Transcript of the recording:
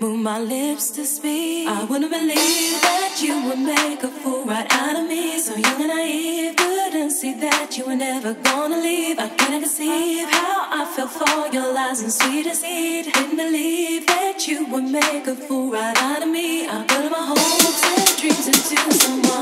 move my lips to speak. I wouldn't believe that you would make a fool right out of me. So young and naive, couldn't see that you were never gonna leave. I couldn't conceive how I fell for your lies and sweet deceit. Didn't believe that you would make a fool right out of me. I put my hopes and dreams into someone.